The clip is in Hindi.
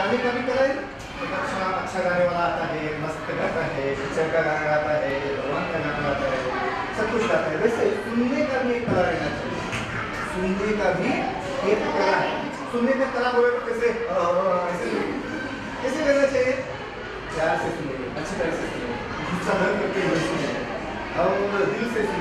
कभी कभी तो भी अच्छा अच्छा गाने वाला आता है, मस्त गाता है, पिक्चर का गाना गाता है भगवान का गाना गाता है, सब कुछ गाता है। वैसे सुनने का भी एक कला रहना चाहिए। सुनने का भी एक कला है। सुनने का कला बोले तो कैसे ऐसे कैसे करना चाहिए? प्यार से सुने अच्छी तरह से सुने गुस्सा भर करके हुए सुने और दिल से सुने से सुने